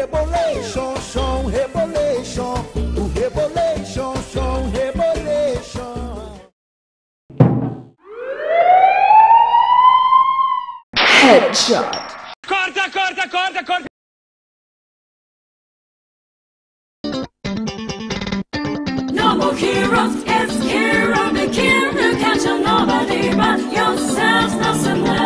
Rebolation, som, rebolation, o rebolation, som, rebolation. Headshot. Corta, corta, corta, corta. More heroes, it's the King to catch a nobody but yourselves, nothing less